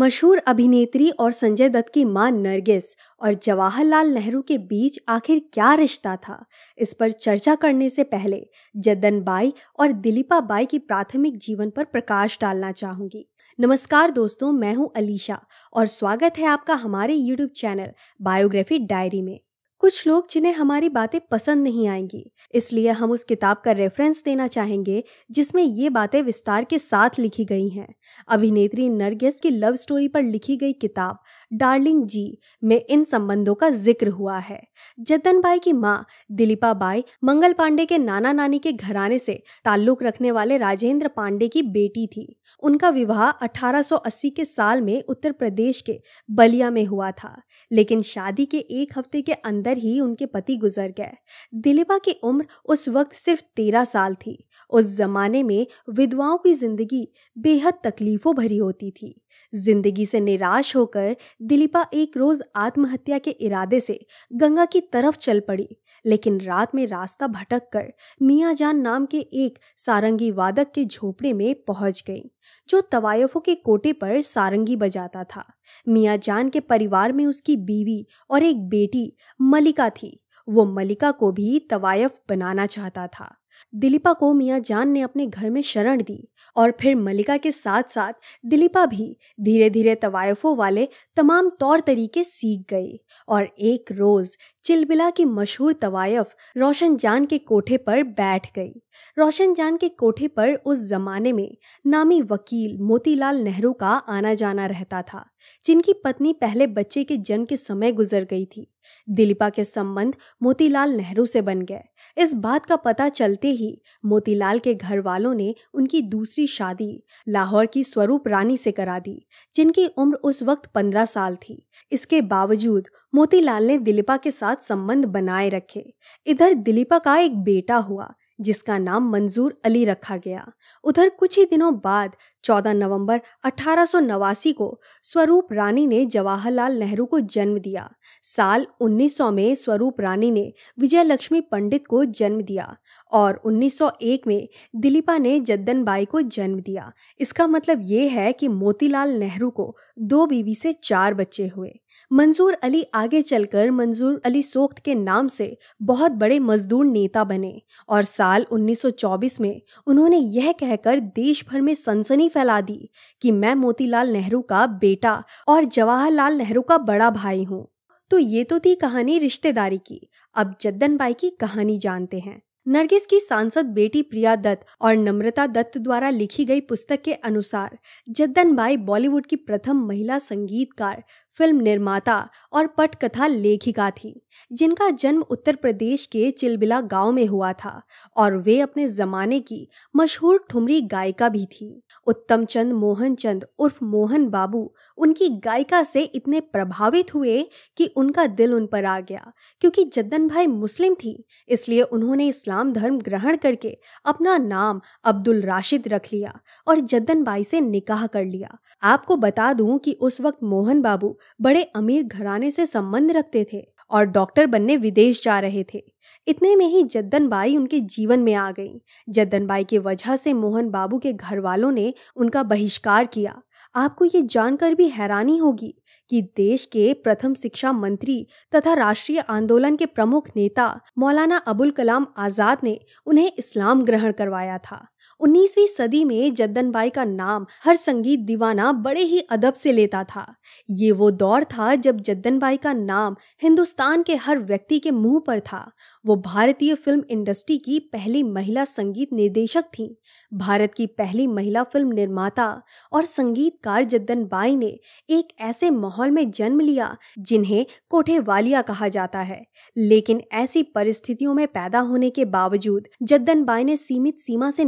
मशहूर अभिनेत्री और संजय दत्त की माँ नरगिस और जवाहरलाल नेहरू के बीच आखिर क्या रिश्ता था? इस पर चर्चा करने से पहले जद्दन बाई और दिलीपा बाई की प्राथमिक जीवन पर प्रकाश डालना चाहूँगी। नमस्कार दोस्तों, मैं हूँ अलीशा और स्वागत है आपका हमारे यूट्यूब चैनल बायोग्राफी डायरी में। कुछ लोग जिन्हें हमारी बातें पसंद नहीं आएँगी। इसलिए हम उस किताब का रेफरेंस देना चाहेंगे, जिसमें ये बातें विस्तार के साथ लिखी गई हैं। अभिनेत्री नरगिस की लव स्टोरी पर लिखी गई किताब डार्लिंग जी में इन संबंधों का ज़िक्र हुआ है। जतन बाई की माँ, दिलीपा बाई, मंगल पांडे के नाना नानी के घराने से ताल्लुक रखने वाले राजेंद्र पांडे की बेटी थी। उनका विवाह 1880 के साल में उत्तर प्रदेश के बलिया में हुआ था, लेकिन शादी के एक हफ़्ते के अंदर ही उनके पति गुजर गए। दिलीपा की उम्र उस वक्त सिर्फ़ तेरह साल थी। उस जमाने में विधवाओं की ज़िंदगी बेहद तकलीफों भरी होती थी। ज़िंदगी से निराश होकर दिलीपा एक रोज आत्महत्या के इरादे से गंगा की तरफ़ चल पड़ी, लेकिन रात में रास्ता भटक कर मियाँ जान नाम के एक सारंगी वादक के झोपड़े में पहुँच गई, जो तवायफों के कोटे पर सारंगी बजाता था। मियाँ जान के परिवार में उसकी बीवी और एक बेटी मलिका थी। वो मलिका को भी तवायफ बनाना चाहता था। दिलीपा को मियाँ जान ने अपने घर में शरण दी और फिर मलिका के साथ साथ दिलीपा भी धीरे धीरे तवायफों वाले तमाम तौर तरीके सीख गई और एक रोज चिलबिला की मशहूर तवायफ रोशन जान के कोठे पर बैठ गई। रोशन जान के कोठे पर उस जमाने में नामी वकील मोतीलाल नेहरू का आना जाना रहता था, जिनकी पत्नी पहले बच्चे के जन्म के समय गुजर गई थी। दिलीपा के संबंध मोतीलाल नेहरू से बन गए। इस बात का पता चलते ही मोतीलाल के घर वालों ने उनकी दूसरी शादी लाहौर की स्वरूप रानी से करा दी, जिनकी उम्र उस वक्त पंद्रह साल थी। इसके बावजूद मोतीलाल ने दिलीपा के साथ संबंध बनाए रखे। इधर दिलीपा का एक बेटा हुआ, जिसका नाम मंजूर अली रखा गया। उधर कुछ ही दिनों बाद 14 नवंबर अठारह सौ नवासी को स्वरूप रानी ने जवाहरलाल नेहरू को जन्म दिया। साल 1900 में स्वरूप रानी ने विजय लक्ष्मी पंडित को जन्म दिया और 1901 में दिलीपा ने जद्दन बाई को जन्म दिया। इसका मतलब ये है कि मोतीलाल नेहरू को दो बीवी से चार बच्चे हुए। मंजूर अली आगे चलकर मंजूर अली सोख्त के नाम से बहुत बड़े मजदूर नेता बने और साल 1924 में उन्होंने यह कहकर देश भर में सनसनी फैला दी कि मैं मोतीलाल नेहरू का बेटा और जवाहरलाल नेहरू का बड़ा भाई हूँ। तो ये तो थी कहानी रिश्तेदारी की। अब जद्दन बाई की कहानी जानते हैं। नरगिस की सांसद बेटी प्रिया दत्त और नम्रता दत्त द्वारा लिखी गई पुस्तक के अनुसार जद्दन बाई बॉलीवुड की प्रथम महिला संगीतकार, फ़िल्म निर्माता और पटकथा लेखिका थी, जिनका जन्म उत्तर प्रदेश के चिलबिला गाँव में हुआ था और वे अपने जमाने की मशहूर ठुमरी गायिका भी थी। उत्तम चंद, मोहन चंद, उर्फ़ मोहन बाबू उनकी गायिका से इतने प्रभावित हुए कि उनका दिल उन पर आ गया, क्योंकि जद्दन भाई मुस्लिम थी, इसलिए उन्होंने इस्लाम धर्म ग्रहण करके अपना नाम अब्दुल राशिद रख लिया और जद्दन बाई से निकाह कर लिया। आपको बता दूँ कि उस वक्त मोहन बाबू बड़े अमीर घराने से संबंध रखते थे और डॉक्टर बनने विदेश जा रहे थे। इतने में ही जद्दन बाई उनके जीवन में आ गई। जद्दन बाई की वजह से मोहन बाबू के घर वालों ने उनका बहिष्कार किया। आपको ये जानकर भी हैरानी होगी कि देश के प्रथम शिक्षा मंत्री तथा राष्ट्रीय आंदोलन के प्रमुख नेता मौलाना अबुल कलाम आज़ाद ने उन्हें इस्लाम ग्रहण करवाया था। 19वीं सदी में जद्दन बाई का नाम हर संगीत दीवाना बड़े ही अदब से लेता था। ये वो दौर था जब जद्दन बाई का नाम हिंदुस्तान के हर व्यक्ति के मुँह पर था। वो भारतीय फ़िल्म इंडस्ट्री की पहली महिला संगीत निर्देशक थी। भारत की पहली महिला फ़िल्म निर्माता और संगीतकार जद्दन बाई ने एक ऐसे माहौल में जन्म लिया जिन्हें कोठे वालिया कहा जाता है। लेकिन ऐसी परिस्थितियों में पैदा होने के बावजूद जद्दन बाई ने सीमित सीमा से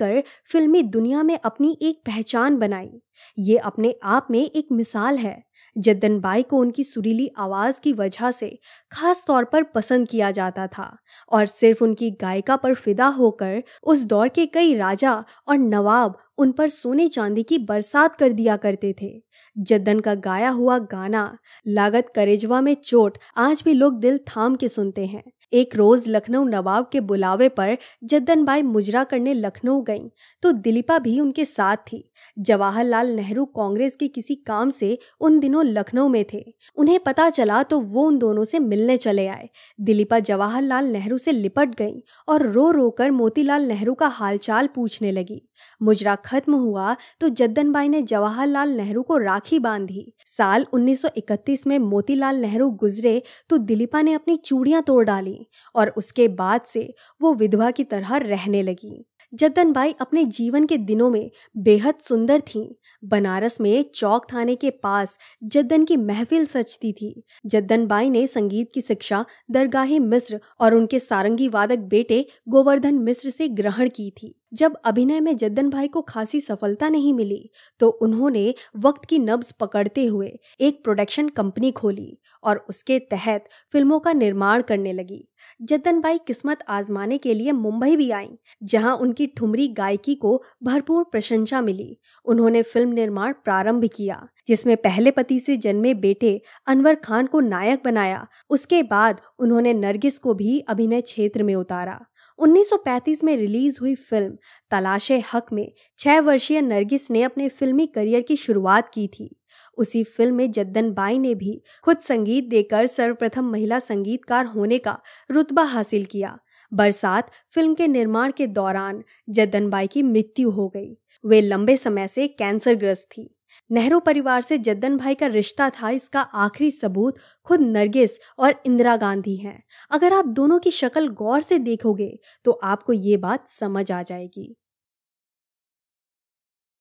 निकलकर फिल्मी दुनिया में अपनी एक पहचान बनाई। ये अपने आप में एक मिसाल है। जद्दन बाई को उनकी सुरीली आवाज़ की वजह से खास तौर पर पसंद किया जाता था और सिर्फ़ उनकी गायिका पर फिदा होकर उस दौर के कई राजा और नवाब उन पर सोने चांदी की बरसात कर दिया करते थे। जद्दन का गाया हुआ गाना, लागत करेजवा में चोट, आज भी लोग दिल थाम के सुनते हैं। एक रोज लखनऊ नवाब के बुलावे पर जद्दन बाई मुजरा करने लखनऊ गईं तो दिलीपा भी उनके साथ थी। जवाहरलाल नेहरू कांग्रेस के किसी काम से उन दिनों लखनऊ में थे। उन्हें पता चला तो वो उन दोनों से मिलने चले आए। दिलीपा जवाहरलाल नेहरू से लिपट गईं और रो रो कर मोतीलाल नेहरू का हालचाल पूछने लगी। मुजरा खत्म हुआ तो जद्दन बाई ने जवाहरलाल नेहरू को राखी बांधी। साल 1931 में मोतीलाल नेहरू गुजरे तो दिलीपा ने अपनी चूड़ियाँ तोड़ डाली और उसके बाद से वो विधवा की तरह रहने लगी। जद्दन बाई अपने जीवन के दिनों में बेहद सुंदर थीं। बनारस में चौक थाने के पास जद्दन की महफिल सचती थी। जद्दन बाई ने संगीत की शिक्षा दरगाही मिस्र और उनके सारंगी वादक बेटे गोवर्धन मिस्र से ग्रहण की थी। जब अभिनय में जद्दन भाई को खासी सफलता नहीं मिली तो उन्होंने वक्त की नब्ज पकड़ते हुए एक प्रोडक्शन कंपनी खोली और उसके तहत फ़िल्मों का निर्माण करने लगी। जद्दन बाई किस्मत आजमाने के लिए मुंबई भी आईं, जहाँ उनकी ठुमरी गायकी को भरपूर प्रशंसा मिली। उन्होंने फ़िल्म निर्माण प्रारंभ किया, जिसमें पहले पति से जन्मे बेटे अनवर खान को नायक बनाया। उसके बाद उन्होंने नरगिस को भी अभिनय क्षेत्र में उतारा। 1935 में रिलीज़ हुई फ़िल्म, तलाशे हक में, छह वर्षीय नरगिस ने अपने फिल्मी करियर की शुरुआत की थी। उसी फ़िल्म में जद्दन बाई ने भी खुद संगीत देकर सर्वप्रथम महिला संगीतकार होने का रुतबा हासिल किया। बरसात फ़िल्म के निर्माण के दौरान जद्दन बाई की मृत्यु हो गई। वे लंबे समय से कैंसर ग्रस्त थी। नेहरू परिवार से जद्दन भाई का रिश्ता था, इसका आखिरी सबूत खुद नरगिस और इंदिरा गांधी हैं। अगर आप दोनों की शक्ल गौर से देखोगे तो आपको ये बात समझ आ जाएगी।